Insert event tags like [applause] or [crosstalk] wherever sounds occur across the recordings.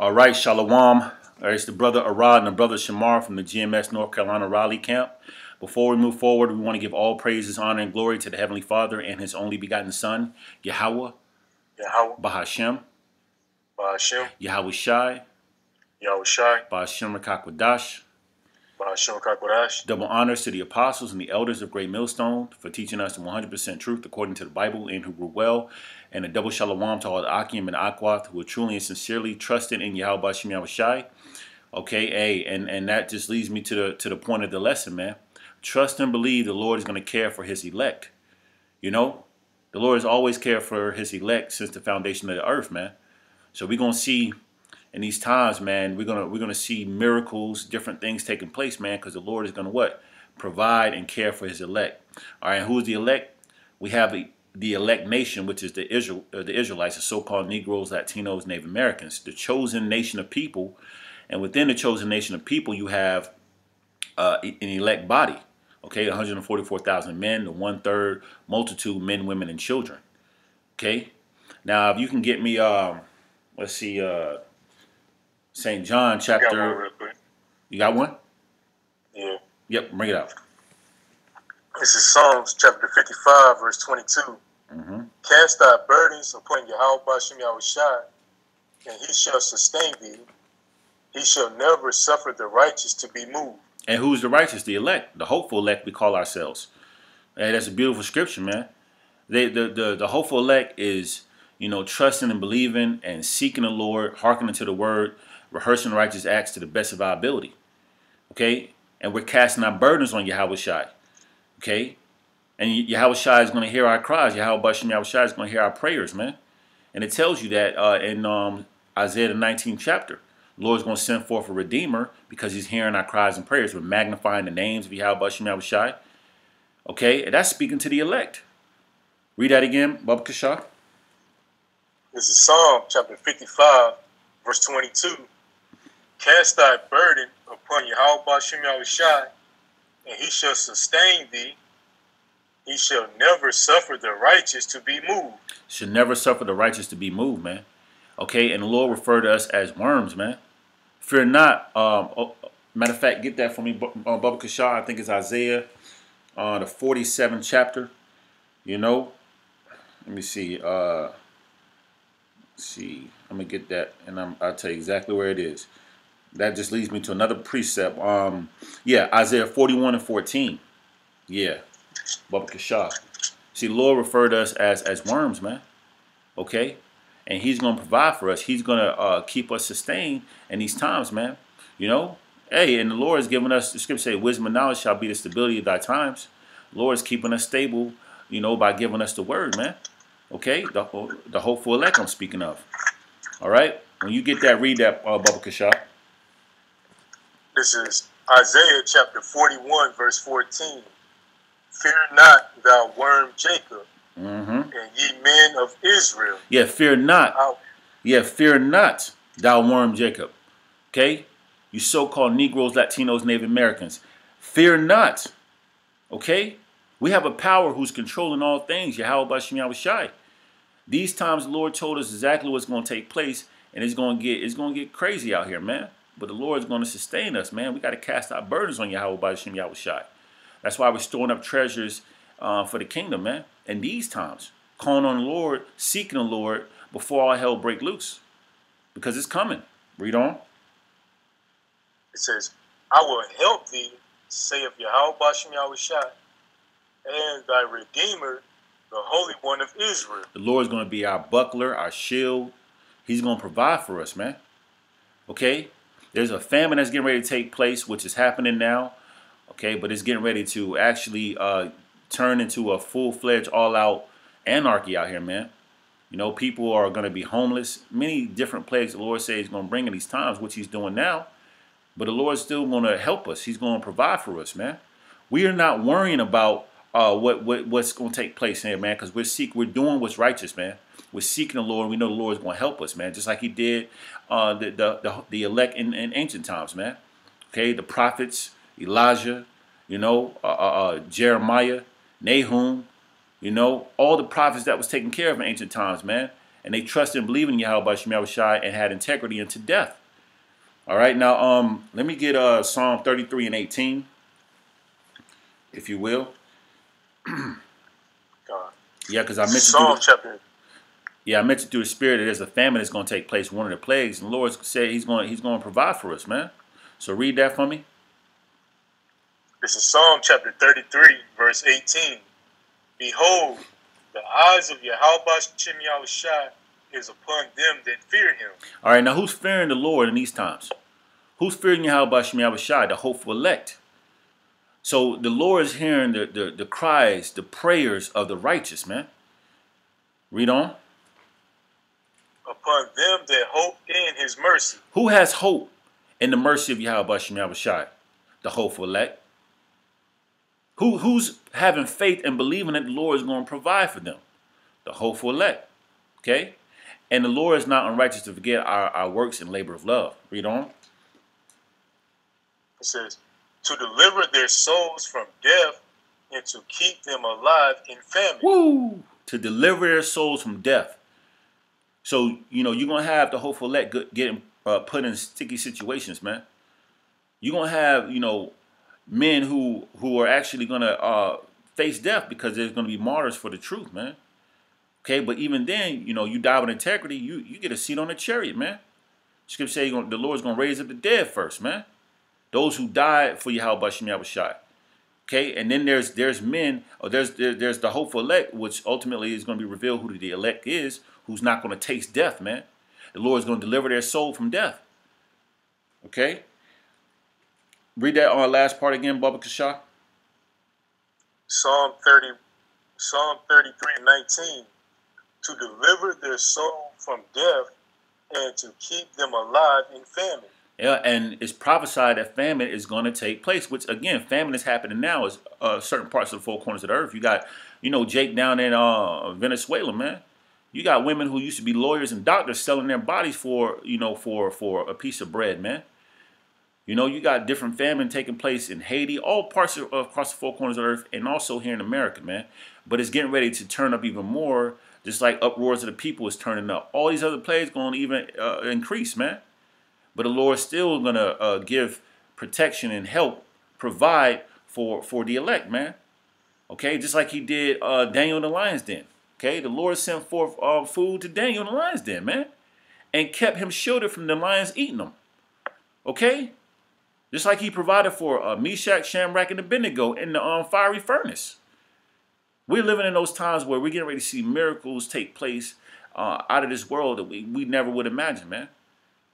All right, Shalom. All right, it's the brother Arad and the brother Shamar from the GMS North Carolina Raleigh camp. Before we move forward, we want to give all praises, honor, and glory to the Heavenly Father and His only begotten Son, Yahweh, Yahweh, Bahashem, Bahashem, Yahweh Shai, Yahweh Shai, Bahashem Rakakwadash. Double honors to the apostles and the elders of Great Millstone for teaching us the 100% truth according to the Bible and who grew well. And a double shalom to all the Akim and Akwath who are truly and sincerely trusting in Yahweh Yahweh Shai. Okay, hey, and, and that just leads me to the to the point of the lesson, man. Trust and believe the Lord is going to care for his elect. You know, the Lord has always cared for his elect since the foundation of the earth, man. So we're going to see in these times, man, we're gonna we're gonna see miracles, different things taking place, man, because the Lord is gonna what provide and care for His elect. All right, who is the elect? We have the the elect nation, which is the Israel, uh, the Israelites, the so-called Negroes, Latinos, Native Americans, the chosen nation of people, and within the chosen nation of people, you have uh, an elect body. Okay, 144,000 men, the one-third multitude, men, women, and children. Okay, now if you can get me, um, let's see. Uh, St. John chapter. Got one real quick. You got one? Yeah. Yep, bring it out. This is Psalms chapter 55, verse 22. hmm Cast thy burdens upon Yahweh Bashem Yahweh Shai, and he shall sustain thee. He shall never suffer the righteous to be moved. And who's the righteous? The elect, the hopeful elect. We call ourselves. Hey, that's a beautiful scripture, man. They, the the the hopeful elect is you know trusting and believing and seeking the Lord, hearkening to the word, rehearsing righteous acts to the best of our ability. Okay, and we're casting our burdens on Yahweh Shai. Okay, and Yahweh Shai is going to hear our cries. Yahweh Bashem Yahweh Shai is going to hear our prayers, man. And it tells you that uh, in um, Isaiah the 19th chapter. The Lord's going to send forth a redeemer because he's hearing our cries and prayers. We're magnifying the names of Yahweh Bashem Yahweh Shai. Okay, and that's speaking to the elect. Read that again, Baba Kashah. This is Psalm chapter 55, verse 22. Cast thy burden upon Bashem Yahweh Shai, and he shall sustain thee. He shall never suffer the righteous to be moved. Should never suffer the righteous to be moved, man. Okay, and the Lord referred to us as worms, man. Fear not. Um, oh, matter of fact, get that for me, uh, Baba Kashah. I think it's Isaiah, uh, the 47th chapter. You know, let me see. Uh, see, I'm gonna get that, and I'm, I'll tell you exactly where it is. That just leads me to another precept. Um, yeah, Isaiah 41 and 14. Yeah, Baba Kashah. See, Lord referred us as as worms, man. Okay, and He's gonna provide for us. He's gonna uh, keep us sustained in these times, man. You know, hey, and the Lord has given us. The Scripture say, "Wisdom and knowledge shall be the stability of thy times." Lord is keeping us stable, you know, by giving us the word, man. Okay, the the hopeful elect I'm speaking of. All right, when you get that, read that, uh, Baba Kashah. This is Isaiah chapter 41, verse 14. Fear not, thou worm Jacob, Mm-hmm. and ye men of Israel. Yeah, fear not. I, Yeah, fear not, thou worm Jacob. Okay? You so called Negroes, Latinos, Native Americans. Fear not. Okay? We have a power who's controlling all things. Yahweh Bashem Yahweh Shai. These times the Lord told us exactly what's going to take place, and it's going to get it's going to get crazy out here, man. But the Lord is going to sustain us, man. We got to cast our burdens on Yahweh Bashem Yahweh Shai. That's why we're storing up treasures uh, for the kingdom, man. In these times, calling on the Lord, seeking the Lord before all hell break loose, because it's coming. Read on. it says, I will help thee, saith Yahweh Bashem Yahweh Shai, and thy Redeemer, the Holy One of Israel. The Lord's going to be our buckler, our shield. He's going to provide for us, man. Okay? There's a famine that's getting ready to take place, which is happening now. Okay, but it's getting ready to actually uh, turn into a full-fledged, all-out anarchy out here, man. You know, people are going to be homeless. Many different plagues the Lord says He's going to bring in these times, which He's doing now. But the Lord's still going to help us. He's going to provide for us, man. We are not worrying about uh, what, what what's going to take place here, man, because we're seek we're doing what's righteous, man. We're seeking the Lord. And we know the Lord is going to help us, man, just like He did uh, the, the the the elect in, in ancient times, man. Okay, the prophets, Elijah, you know, uh, uh, uh, Jeremiah, Nahum, you know, all the prophets that was taken care of in ancient times, man. and they trusted and believed in Yahweh Shem Shai and had integrity unto death. All right, now um, let me get uh Psalm 33 and 18, if you will. [clears throat] God. Yeah, because I mentioned Psalm chapter. Yeah, I mentioned through the spirit that there's a famine that's going to take place, one of the plagues, and the Lord said He's going He's going to provide for us, man. So read that for me. This is Psalm chapter 33, verse 18. Behold, the eyes of Yahweh Shem Shai is upon them that fear him. All right, now who's fearing the Lord in these times? Who's fearing Yahweh Shem Shai, the hopeful elect? So the Lord is hearing the, the, the cries, the prayers of the righteous, man. Read on. Upon them that hope in his mercy. Who has hope in the mercy of Yahweh Shai, the hopeful elect? Who, who's having faith and believing that the Lord is going to provide for them? The hopeful elect. Okay? And the Lord is not unrighteous to forget our, our works and labor of love. Read on. It says, to deliver their souls from death and to keep them alive in famine. Woo! To deliver their souls from death. So, you know, you're going to have the hopeful elect getting uh, put in sticky situations, man. You're going to have, you know, men who who are actually going to uh, face death because there's going to be martyrs for the truth, man. Okay, but even then, you know, you die with integrity, you you get a seat on the chariot, man. Scripture say the Lord's going to raise up the dead first, man. Those who died for you, Yahweh was shot. Okay, and then there's there's men, or there's there, there's the hopeful elect, which ultimately is going to be revealed who the elect is, who's not going to taste death, man. The Lord is going to deliver their soul from death. Okay, Read that on last part again, Baba Kasha. Psalm 30, Psalm 33 19. To deliver their soul from death and to keep them alive in famine. Yeah, and it's prophesied that famine is going to take place, which again, famine is happening now. Is uh, certain parts of the four corners of the earth. You got, you know, Jake down in uh, Venezuela, man. You got women who used to be lawyers and doctors selling their bodies for, you know, for for a piece of bread, man. You know, you got different famine taking place in Haiti, all parts of across the four corners of the earth, and also here in America, man. But it's getting ready to turn up even more, just like uproars of the people is turning up. All these other plagues going to even uh, increase, man. But the Lord's still going to uh, give protection and help, provide for for the elect, man. Okay, just like He did uh, Daniel in the lion's den. Okay, the Lord sent forth uh, food to Daniel in the lion's den, man, and kept him shielded from the lions eating them. Okay, just like he provided for uh, Meshach, Shadrach, and Abednego in the um, fiery furnace. We're living in those times where we're getting ready to see miracles take place uh, out of this world that we, we never would imagine, man.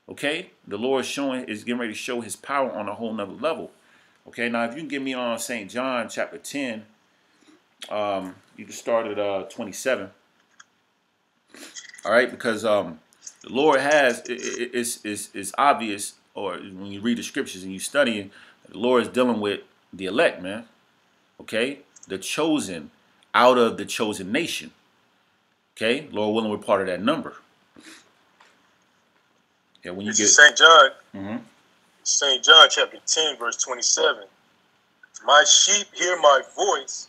Okay? The Lord is showing is getting ready to show his power on a whole nother level. Okay, now if you can give me on St. John chapter 10, um, you can start at uh, 27. All right, because um, the Lord has, it, it, it's, it's, obvious or when you read the scriptures and you study, the Lord is dealing with the elect, man. Okay? The chosen out of the chosen nation. Okay? Lord willing, we're part of that number. Yeah, when you this get St. John, mm-hmm. St. John chapter 10, verse 27. My sheep hear my voice,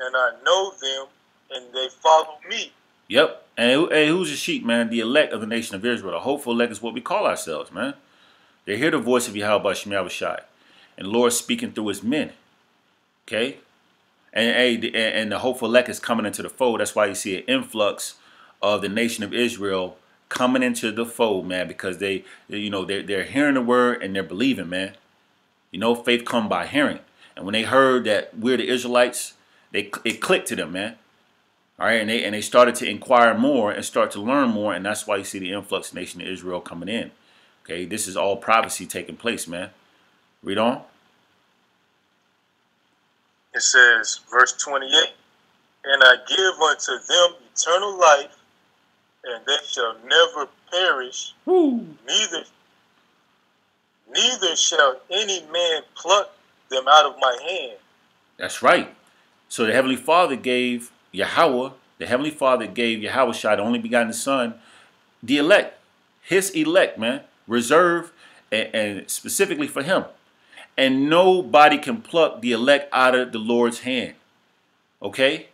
and I know them, and they follow me. Yep. And hey, who's the sheep, man? The elect of the nation of Israel. The hopeful elect is what we call ourselves, man. They hear the voice of Yahweh Shem Shai, and the Lord speaking through his men. Okay? And, hey, and the hopeful elect is coming into the fold. That's why you see an influx of the nation of Israel coming into the fold, man, because they, you know, they're, they're hearing the word and they're believing, man. You know, faith come by hearing. And when they heard that we're the Israelites, they it clicked to them, man. All right, and they and they started to inquire more and start to learn more, and that's why you see the influx nation of Israel coming in. Okay, this is all prophecy taking place, man. Read on. It says, verse 28, And I give unto them eternal life, and they shall never perish, Woo. neither neither shall any man pluck them out of my hand. That's right. So the Heavenly Father gave Yahweh, the Heavenly Father gave Yahweh Shai, the only begotten Son, the elect, his elect, man reserved and, and specifically for him. And nobody can pluck the elect out of the Lord's hand. Okay?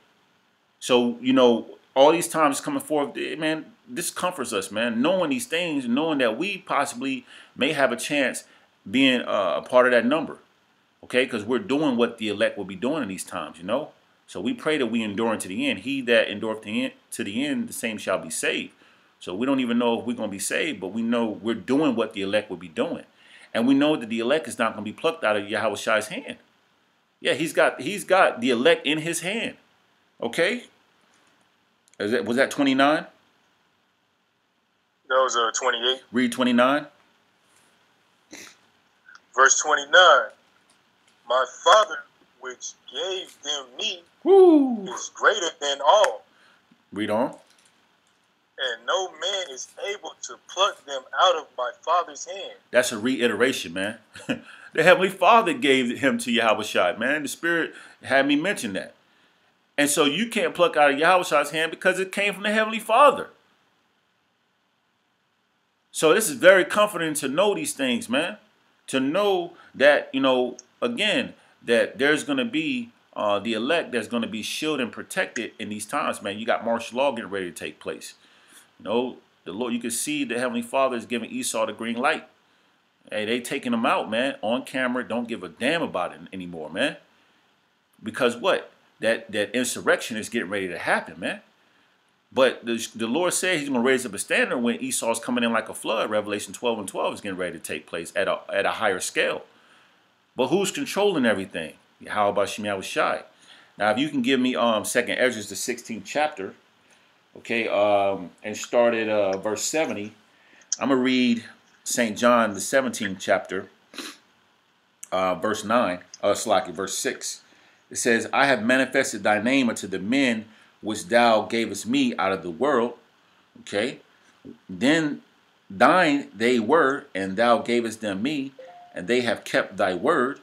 So, you know, all these times coming forth, man, this comforts us, man. Knowing these things, knowing that we possibly may have a chance being uh, a part of that number. Okay, because we're doing what the elect will be doing in these times, you know. So we pray that we endure to the end. He that endureth to the end, to the end, the same shall be saved. So we don't even know if we're going to be saved, but we know we're doing what the elect will be doing. And we know that the elect is not going to be plucked out of Yahweh Shai's hand. Yeah, he's got he's got the elect in his hand. Okay? Is that, was that 29? That was uh, 28. Read 29. Verse 29. My Father, which gave them me, Woo. is greater than all, Read on. and no man is able to pluck them out of my Father's hand. That's a reiteration, man. [laughs] the Heavenly Father gave him to Yahweh man. The Spirit had me mention that. And so you can't pluck out of Yahweh Shai's hand because it came from the Heavenly Father. So this is very comforting to know these things, man. To know that, you know, again, that there's going to be uh, the elect that's going to be shielded and protected in these times, man. You got martial law getting ready to take place. You know, the Lord, you can see the Heavenly Father is giving Esau the green light. Hey, they taking him out, man, on camera. Don't give a damn about it anymore, man. Because what? That that insurrection is getting ready to happen, man. But the, the Lord said He's going to raise up a standard when Esau's coming in like a flood. Revelation 12 and 12 is getting ready to take place at a, at a higher scale. But who's controlling everything? How about Shemiah was Shai? Now, if you can give me um Second Ezra, the 16th chapter, okay, um, and start at uh, verse 70, I'm gonna read St. John, the 17th chapter, uh, verse 9, uh, Slaki, verse 6. It says, I have manifested thy name unto the men which thou gavest me out of the world. Okay. Then thine they were, and thou gavest them me, and they have kept thy word.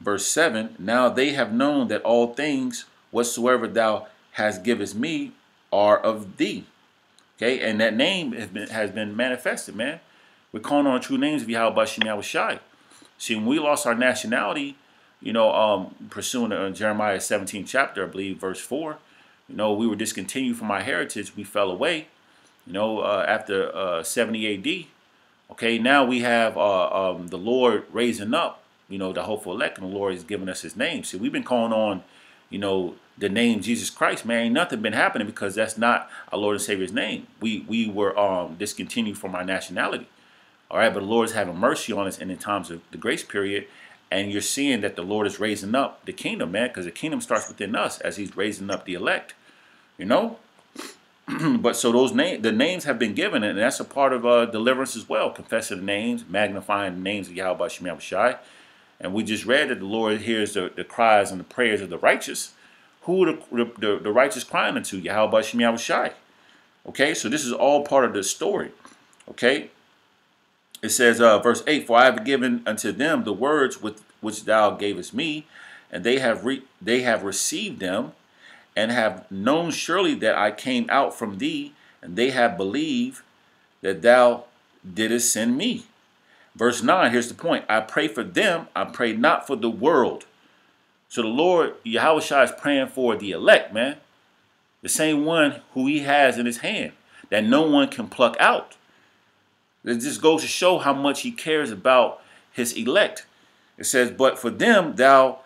Verse 7 Now they have known that all things whatsoever thou hast givest me are of thee. Okay, and that name has been has been manifested, man. We're calling on true names of Yahweh Bashim Yahweh Shai. See, when we lost our nationality, you know, um, pursuing uh, Jeremiah 17 chapter, I believe, verse 4, you know, we were discontinued from our heritage. We fell away, you know, uh, after uh, 70 AD. Okay, now we have uh, um, the Lord raising up, you know, the hopeful elect, and the Lord is giving us his name. See, we've been calling on, you know, the name Jesus Christ, man. Ain't nothing been happening because that's not our Lord and Savior's name. We we were um, discontinued from our nationality. All right, but the Lord is having mercy on us and in times of the grace period. And you're seeing that the Lord is raising up the kingdom, man, because the kingdom starts within us as he's raising up the elect. You know? [clears throat] but so those names, the names have been given, and that's a part of uh, deliverance as well. Confessing the names, magnifying the names of Yahweh Shem Shai. And we just read that the Lord hears the, the cries and the prayers of the righteous. Who the, the, the righteous crying unto? Yahweh Shem Shai. Okay, so this is all part of the story. Okay, it says, uh, verse 8, For I have given unto them the words with, which thou gavest me, and they have they have received them, and have known surely that I came out from thee, and they have believed that thou didst send me. Verse 9, here's the point. I pray for them, I pray not for the world. So the Lord, Yahweh Shai is praying for the elect, man. The same one who he has in his hand, that no one can pluck out. It just goes to show how much he cares about his elect. It says, But for them thou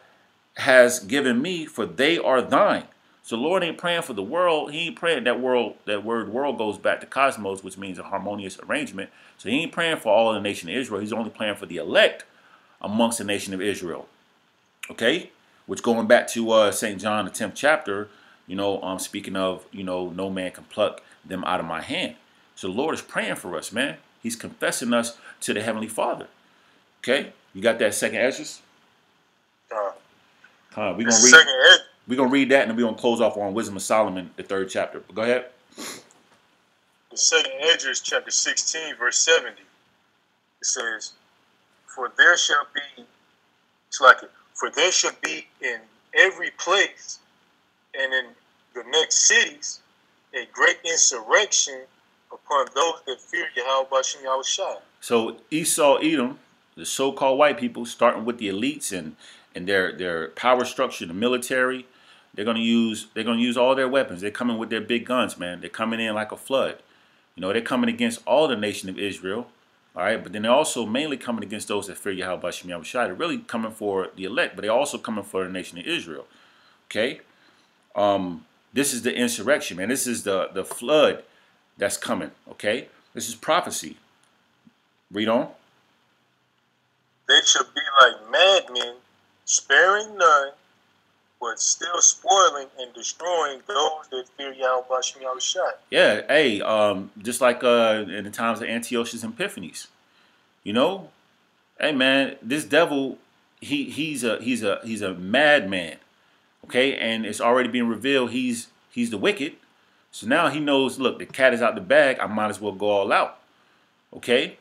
hast given me, for they are thine. So Lord ain't praying for the world. He ain't praying that world, that word world goes back to cosmos, which means a harmonious arrangement. So he ain't praying for all the nation of Israel. He's only praying for the elect amongst the nation of Israel. Okay? Which going back to uh, St. John, the 10th chapter, you know, um, speaking of, you know, no man can pluck them out of my hand. So the Lord is praying for us, man. He's confessing us to the Heavenly Father. Okay? You got that second Ezra? Uh, Uh, we're gonna read second we're gonna read that and then we're gonna close off on Wisdom of Solomon, the third chapter. But go ahead. the second Esdras, chapter 16, verse 70. It says, For there shall be, it's like it, for there shall be in every place and in the next cities a great insurrection upon those that fear Yahweh Bashem Yahweh Shai. So Esau, Edom, the so-called white people, starting with the elites and and their their power structure, the military, they're gonna use they're gonna use all their weapons. They're coming with their big guns, man. They're coming in like a flood. You know, they're coming against all the nation of Israel. All right, but then they're also mainly coming against those that fear Yahweh Shem Yahushai. They're really coming for the elect, but they're also coming for the nation of Israel. Okay? Um, this is the insurrection, man. This is the, the flood that's coming. Okay? This is prophecy. Read on. They shall be like madmen, sparing none, but still spoiling and destroying those that fear Yahweh Shem Yahushai. Yeah, hey, um, just like uh, in the times of Antiochus and Epiphanes, you know, hey man, this devil, he he's a he's a he's a madman, okay, and it's already being revealed he's he's the wicked. So now he knows, look, the cat is out the bag. I might as well go all out, okay.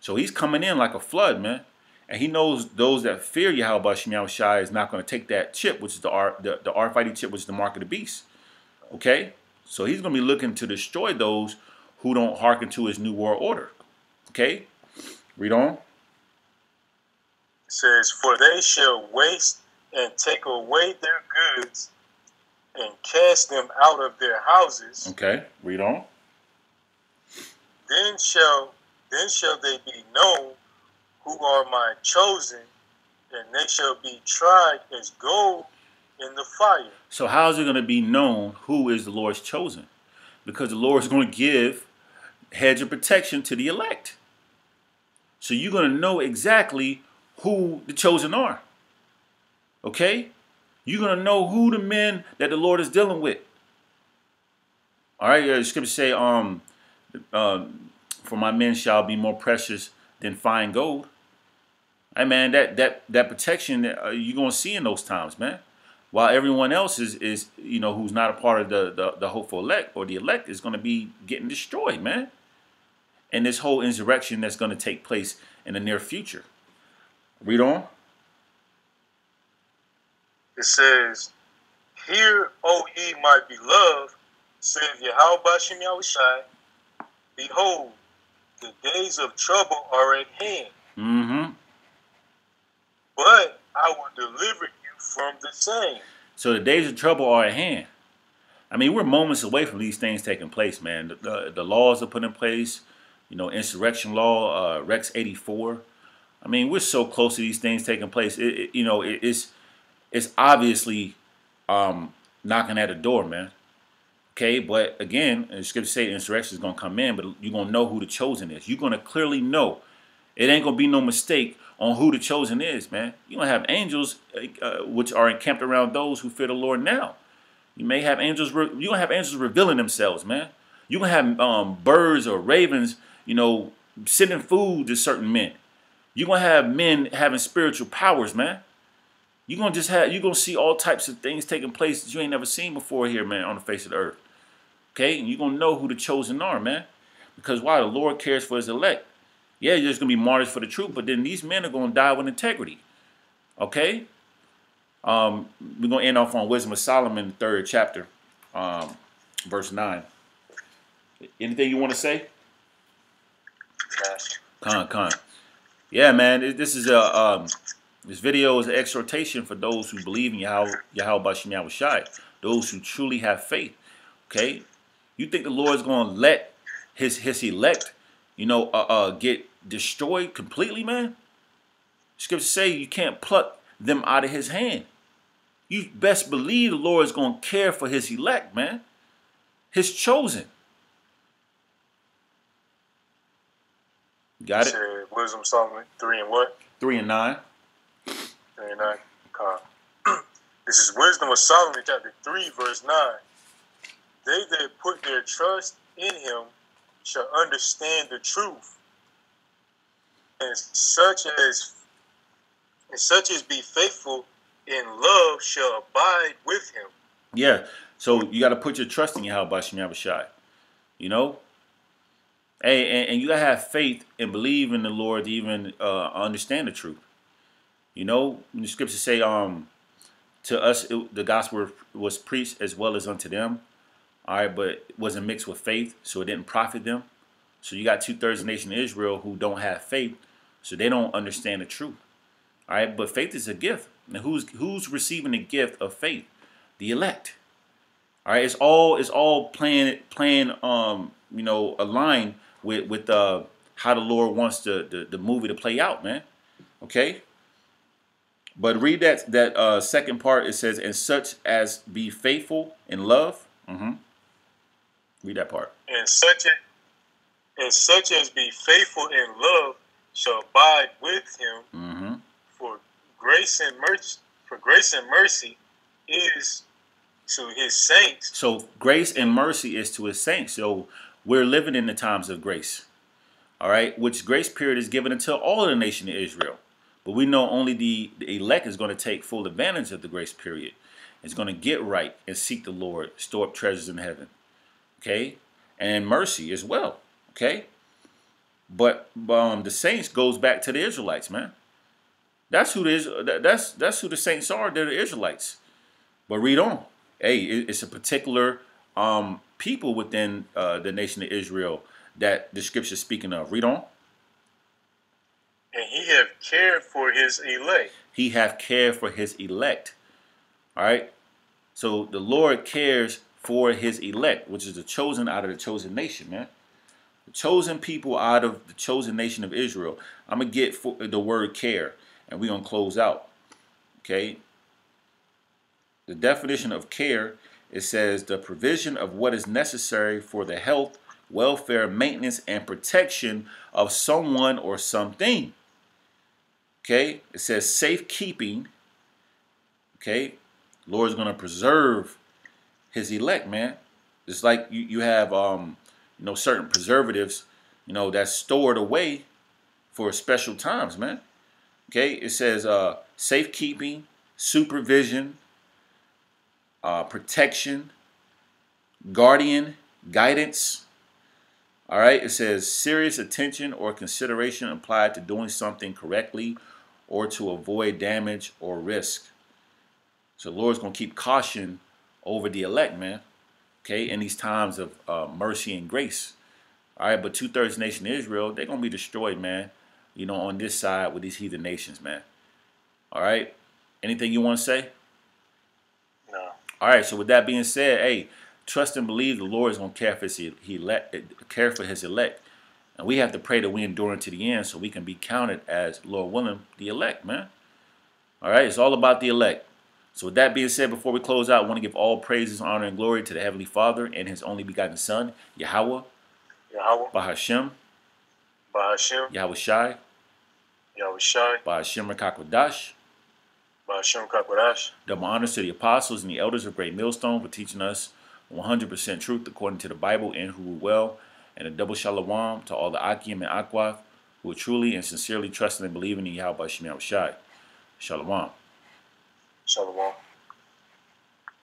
So he's coming in like a flood, man. And he knows those that fear Yahweh Shem Shai is not going to take that chip, which is the R the, the RFID chip, which is the mark of the beast. Okay? So he's going to be looking to destroy those who don't hearken to his new world order. Okay? Read on. It says, For they shall waste and take away their goods and cast them out of their houses. Okay, read on. Then shall then shall they be known who are my chosen, and they shall be tried as gold in the fire. So how is it going to be known who is the Lord's chosen? Because the Lord is going to give hedge of protection to the elect. So you're going to know exactly who the chosen are. Okay? You're going to know who the men that the Lord is dealing with. All right, the scripture say, um, uh, for my men shall be more precious than fine gold. Hey man, that that that protection uh, you're gonna see in those times, man. While everyone else is is you know who's not a part of the the, the hopeful elect or the elect is gonna be getting destroyed, man. And this whole insurrection that's gonna take place in the near future. Read on. It says, "Hear, O ye my beloved, saith Yahweh Bashem Yahushai, behold, the days of trouble are at hand." Mm-hmm but I will deliver you from the same. So the days of trouble are at hand. I mean, we're moments away from these things taking place, man. The, the, the laws are put in place, you know, insurrection law, uh, Rex 84. I mean, we're so close to these things taking place. It, it, you know, it, it's it's obviously um, knocking at the door, man. Okay, but again, it's going to say insurrection is going to come in, but you're going to know who the chosen is. You're going to clearly know. It ain't going to be no mistake on who the chosen is, man. You don't have angels uh, which are encamped around those who fear the Lord now. You may have angels. you don't have angels revealing themselves, man. You can have um, birds or ravens, you know, sending food to certain men. You're gonna have men having spiritual powers, man. You're gonna just have you're gonna see all types of things taking place that you ain't never seen before here, man, on the face of the earth. Okay, and you're gonna know who the chosen are, man. Because why the Lord cares for his elect. Yeah, there's going to be martyrs for the truth, but then these men are going to die with integrity. Okay? Um, we're going to end off on Wisdom of Solomon, third chapter, um, verse 9. Anything you want to say? Con, con. Yeah, man, this is a um, this video is an exhortation for those who believe in Yahweh, Yahweh Bashim Yahushai, those who truly have faith. Okay, you think the Lord is going to let his his elect, you know, uh, uh, get destroyed completely, man. Scripture say you can't pluck them out of his hand. You best believe the Lord is going to care for his elect, man. His chosen. Got it? Wisdom Solomon 3 and what? 3 and 9. 3 and 9. [clears throat] this is Wisdom of Solomon chapter 3 verse 9. They that put their trust in him shall understand the truth and such as and such as be faithful in love shall abide with him. Yeah. So you got to put your trust in Yahweh Yahushai. You know? Hey, and, and, you got to have faith and believe in the Lord to even uh, understand the truth. You know, the scriptures say, um, to us, it, the gospel was preached as well as unto them. All right, but it wasn't mixed with faith, so it didn't profit them. So you got two thirds of the nation of Israel who don't have faith, so they don't understand the truth. All right, but faith is a gift. And who's who's receiving the gift of faith? The elect. All right, it's all it's all playing playing um you know, align with with uh, how the Lord wants the, the the movie to play out, man. Okay. But read that that uh, second part. It says, "And such as be faithful in love." Mm-hmm. Read that part. And such a, and such as be faithful in love shall abide with him. Mm-hmm. For grace and mercy, for grace and mercy is to his saints. So grace and mercy is to his saints. So we're living in the times of grace. All right, which grace period is given until all of the nation of Israel. But we know only the, the elect is going to take full advantage of the grace period. It's going to get right and seek the Lord, store up treasures in heaven. Okay? And mercy as well. Okay? But um, the saints goes back to the Israelites, man. That's who the that's that's who the saints are. They're the Israelites. But read on. Hey, it's a particular um, people within uh, the nation of Israel that the scripture is speaking of. Read on. And he have cared for his elect. He have cared for his elect. All right. So the Lord cares for his elect, which is the chosen out of the chosen nation, man. The chosen people out of the chosen nation of Israel. I'm gonna get for, the word care, and we're gonna close out. Okay. The definition of care it says the provision of what is necessary for the health, welfare, maintenance, and protection of someone or something. Okay, it says safekeeping. Okay, Lord's gonna preserve his elect, man. It's like you, you have um, you know, certain preservatives, you know, that's stored away for special times, man. Okay, it says uh safekeeping, supervision, uh, protection, guardian, guidance. All right, it says serious attention or consideration applied to doing something correctly or to avoid damage or risk. So the Lord's going to keep caution over the elect, man. Okay, in these times of uh, mercy and grace. All right, but two thirds nation Israel, they're going to be destroyed, man. You know, on this side with these heathen nations, man. All right, anything you want to say? No. All right. So with that being said, hey, trust and believe the Lord is going to care for his he elect, care for his elect, and we have to pray that we endure into the end, so we can be counted as Lord willing the elect, man. All right. It's all about the elect. So with that being said, before we close out, I want to give all praises, honor, and glory to the Heavenly Father and His only begotten Son, Yahweh, Yahweh, Bahashem, Bahashem, Yahweh Shai, Yahweh Shai, Bahashem Rakakwadash, Double honors to the apostles and the elders of Great Millstone for teaching us 100% truth according to the Bible and who rule well. And a double shalom to all the Akim and Akwath who are truly and sincerely trusting and believing in Yahweh Shai. Shalom. Shalom.